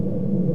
you